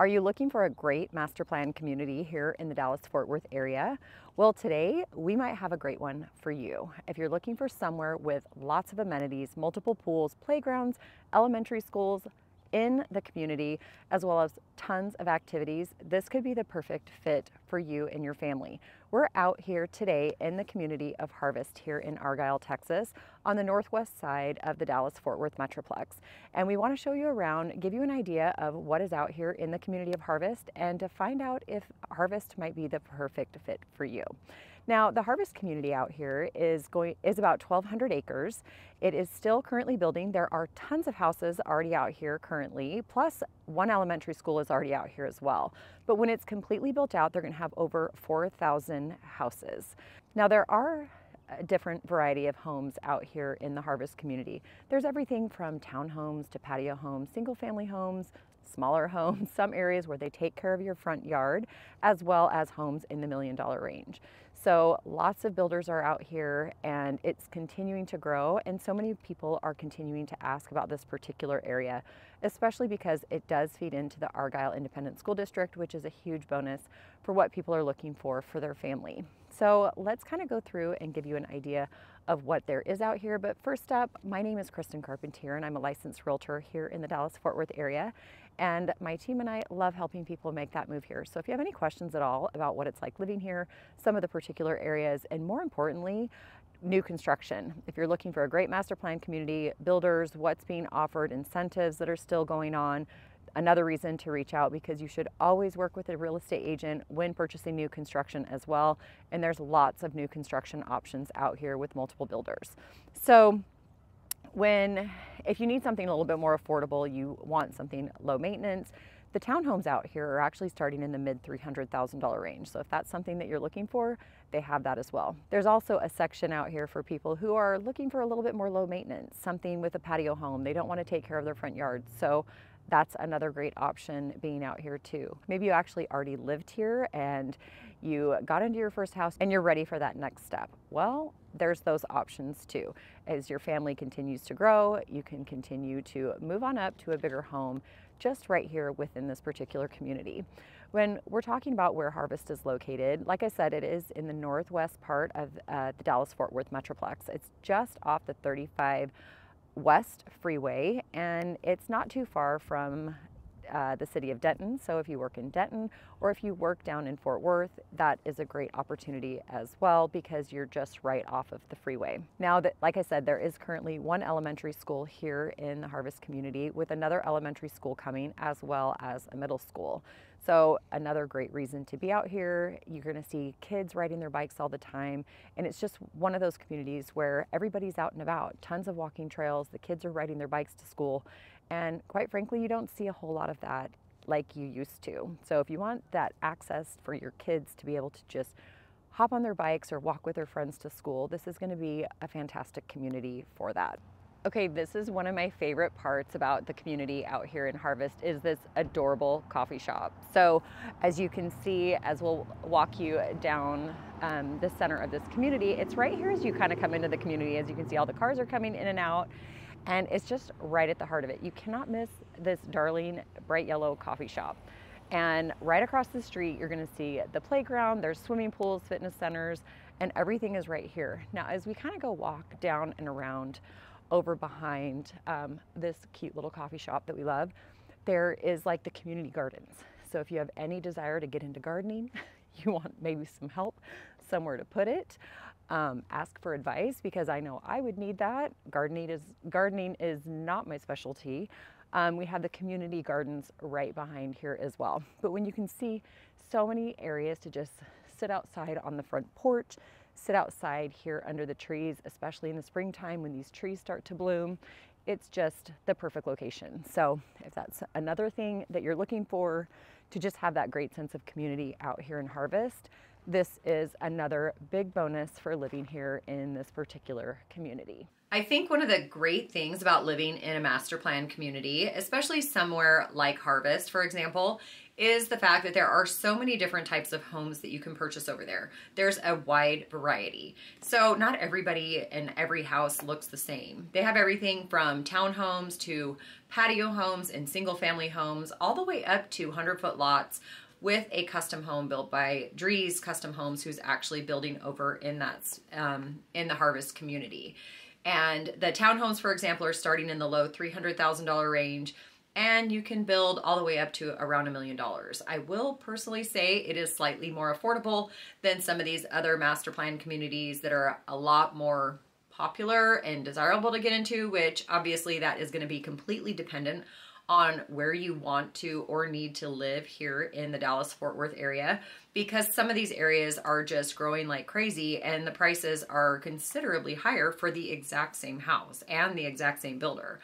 Are you looking for a great master plan community here in the Dallas Fort Worth area? Well, today we might have a great one for you. If you're looking for somewhere with lots of amenities, multiple pools, playgrounds, elementary schools, in the community, as well as tons of activities, this could be the perfect fit for you and your family. We're out here today in the community of Harvest here in Argyle, Texas, on the northwest side of the Dallas-Fort Worth Metroplex. And we want to show you around, give you an idea of what is out here in the community of Harvest, and to find out if Harvest might be the perfect fit for you. Now, the harvest community out here is going is about 1,200 acres. It is still currently building. There are tons of houses already out here currently, plus one elementary school is already out here as well. But when it's completely built out, they're going to have over 4,000 houses. Now, there are a different variety of homes out here in the harvest community. There's everything from townhomes to patio homes, single family homes, smaller homes, some areas where they take care of your front yard, as well as homes in the million dollar range. So lots of builders are out here and it's continuing to grow and so many people are continuing to ask about this particular area, especially because it does feed into the Argyle Independent School District, which is a huge bonus for what people are looking for for their family. So let's kind of go through and give you an idea of what there is out here. But first up, my name is Kristen Carpentier and I'm a licensed realtor here in the Dallas-Fort Worth area. And my team and I love helping people make that move here. So if you have any questions at all about what it's like living here, some of the particular areas, and more importantly, new construction. If you're looking for a great master plan community, builders, what's being offered, incentives that are still going on, another reason to reach out because you should always work with a real estate agent when purchasing new construction as well. And there's lots of new construction options out here with multiple builders. So when, if you need something a little bit more affordable, you want something low maintenance, the townhomes out here are actually starting in the mid $300,000 range. So if that's something that you're looking for, they have that as well. There's also a section out here for people who are looking for a little bit more low maintenance, something with a patio home. They don't want to take care of their front yard. So that's another great option being out here too. Maybe you actually already lived here and you got into your first house and you're ready for that next step. Well, there's those options too. As your family continues to grow, you can continue to move on up to a bigger home just right here within this particular community. When we're talking about where Harvest is located, like I said, it is in the northwest part of uh, the Dallas-Fort Worth Metroplex. It's just off the 35 West Freeway, and it's not too far from uh, the city of Denton. So if you work in Denton or if you work down in Fort Worth, that is a great opportunity as well because you're just right off of the freeway. Now, that, like I said, there is currently one elementary school here in the Harvest community with another elementary school coming as well as a middle school. So another great reason to be out here. You're gonna see kids riding their bikes all the time. And it's just one of those communities where everybody's out and about, tons of walking trails, the kids are riding their bikes to school. And quite frankly, you don't see a whole lot of that like you used to. So if you want that access for your kids to be able to just hop on their bikes or walk with their friends to school, this is gonna be a fantastic community for that. Okay, this is one of my favorite parts about the community out here in Harvest is this adorable coffee shop. So as you can see, as we'll walk you down um, the center of this community, it's right here as you kind of come into the community. As you can see, all the cars are coming in and out and it's just right at the heart of it. You cannot miss this darling bright yellow coffee shop. And right across the street, you're gonna see the playground, there's swimming pools, fitness centers, and everything is right here. Now, as we kind of go walk down and around, over behind um, this cute little coffee shop that we love, there is like the community gardens. So if you have any desire to get into gardening, you want maybe some help, somewhere to put it, um, ask for advice because I know I would need that. Gardening is, gardening is not my specialty. Um, we have the community gardens right behind here as well. But when you can see so many areas to just sit outside on the front porch, sit outside here under the trees, especially in the springtime when these trees start to bloom, it's just the perfect location. So if that's another thing that you're looking for to just have that great sense of community out here in Harvest, this is another big bonus for living here in this particular community. I think one of the great things about living in a master plan community, especially somewhere like Harvest, for example, is the fact that there are so many different types of homes that you can purchase over there. There's a wide variety. So not everybody in every house looks the same. They have everything from townhomes to patio homes and single family homes, all the way up to 100 foot lots with a custom home built by Drees Custom Homes, who's actually building over in that um, in the Harvest community. And the townhomes, for example, are starting in the low $300,000 range and you can build all the way up to around a million dollars. I will personally say it is slightly more affordable than some of these other master plan communities that are a lot more popular and desirable to get into, which obviously that is going to be completely dependent on where you want to or need to live here in the Dallas Fort Worth area because some of these areas are just growing like crazy and the prices are considerably higher for the exact same house and the exact same builder.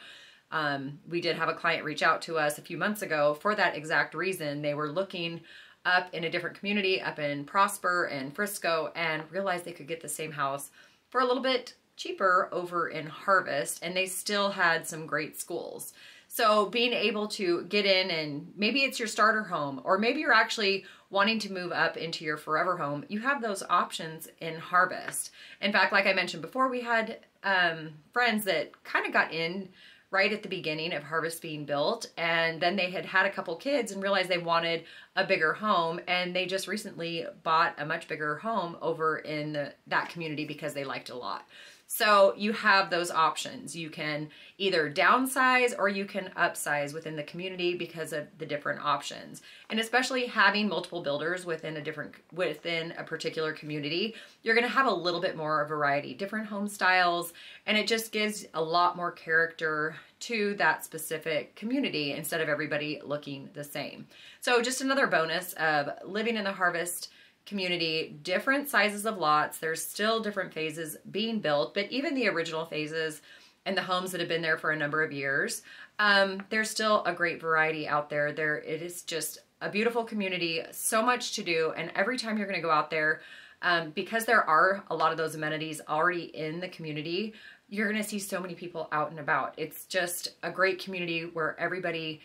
Um, we did have a client reach out to us a few months ago for that exact reason. They were looking up in a different community up in Prosper and Frisco and realized they could get the same house for a little bit cheaper over in Harvest and they still had some great schools. So being able to get in and maybe it's your starter home or maybe you're actually wanting to move up into your forever home, you have those options in Harvest. In fact, like I mentioned before, we had um, friends that kind of got in right at the beginning of Harvest being built and then they had had a couple kids and realized they wanted a bigger home and they just recently bought a much bigger home over in the, that community because they liked a lot. So you have those options. You can either downsize or you can upsize within the community because of the different options. And especially having multiple builders within a different within a particular community, you're going to have a little bit more variety, different home styles, and it just gives a lot more character to that specific community instead of everybody looking the same. So just another bonus of living in the harvest community, different sizes of lots. There's still different phases being built, but even the original phases and the homes that have been there for a number of years, um, there's still a great variety out there. There, it is just a beautiful community, so much to do, and every time you're going to go out there, um, because there are a lot of those amenities already in the community, you're going to see so many people out and about. It's just a great community where everybody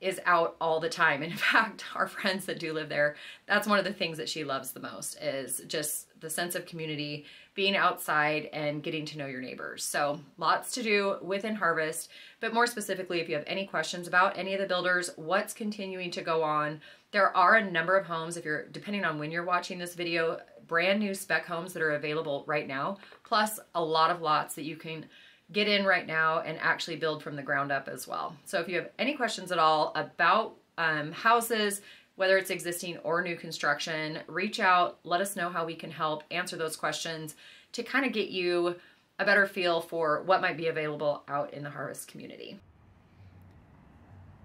is out all the time. And in fact, our friends that do live there, that's one of the things that she loves the most is just the sense of community, being outside and getting to know your neighbors. So lots to do within Harvest, but more specifically, if you have any questions about any of the builders, what's continuing to go on, there are a number of homes, if you're, depending on when you're watching this video, brand new spec homes that are available right now, plus a lot of lots that you can get in right now and actually build from the ground up as well. So if you have any questions at all about um, houses, whether it's existing or new construction, reach out, let us know how we can help answer those questions to kind of get you a better feel for what might be available out in the Harvest community.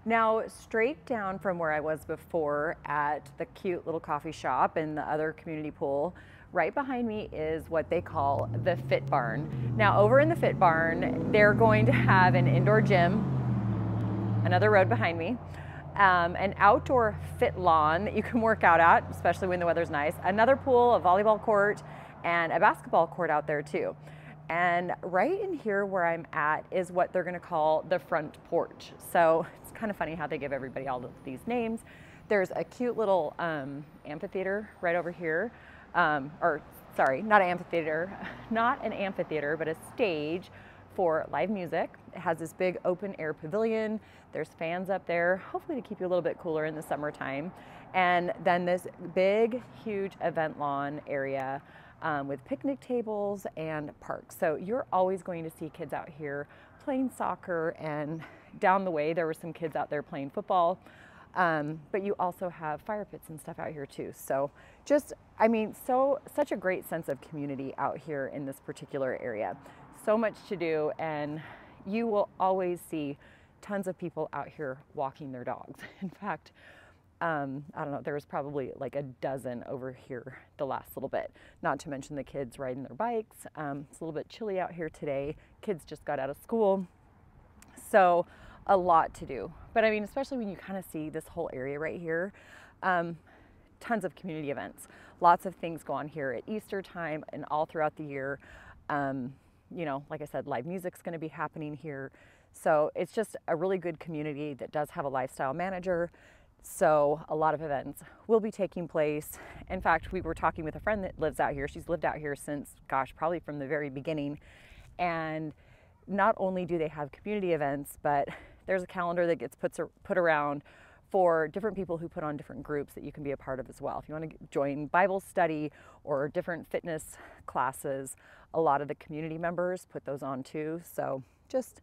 Now, straight down from where I was before at the cute little coffee shop and the other community pool, Right behind me is what they call the Fit Barn. Now over in the Fit Barn, they're going to have an indoor gym, another road behind me, um, an outdoor fit lawn that you can work out at, especially when the weather's nice, another pool, a volleyball court, and a basketball court out there too. And right in here where I'm at is what they're gonna call the front porch. So it's kind of funny how they give everybody all of these names. There's a cute little um, amphitheater right over here um, or sorry, not an amphitheater, not an amphitheater, but a stage for live music. It has this big open air pavilion. There's fans up there, hopefully to keep you a little bit cooler in the summertime. And then this big, huge event lawn area um, with picnic tables and parks. So you're always going to see kids out here playing soccer and down the way there were some kids out there playing football. Um, but you also have fire pits and stuff out here too. So just, I mean, so such a great sense of community out here in this particular area. So much to do, and you will always see tons of people out here walking their dogs. In fact, um, I don't know, there was probably like a dozen over here the last little bit, not to mention the kids riding their bikes. Um, it's a little bit chilly out here today. Kids just got out of school. So, a lot to do. But I mean, especially when you kind of see this whole area right here, um, tons of community events. Lots of things go on here at Easter time and all throughout the year. Um, you know, like I said, live music's going to be happening here. So it's just a really good community that does have a lifestyle manager. So a lot of events will be taking place. In fact, we were talking with a friend that lives out here. She's lived out here since, gosh, probably from the very beginning. And not only do they have community events, but there's a calendar that gets put, put around for different people who put on different groups that you can be a part of as well. If you want to join Bible study or different fitness classes, a lot of the community members put those on too. So just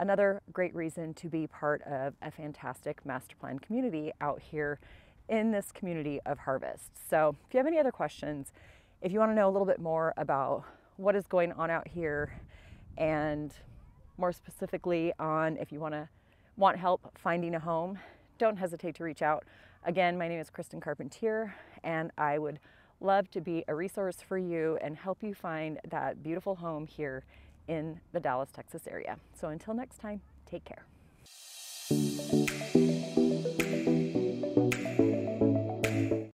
another great reason to be part of a fantastic master plan community out here in this community of harvest. So if you have any other questions, if you want to know a little bit more about what is going on out here and more specifically on if you want to want help finding a home, don't hesitate to reach out. Again, my name is Kristen Carpentier and I would love to be a resource for you and help you find that beautiful home here in the Dallas, Texas area. So until next time, take care.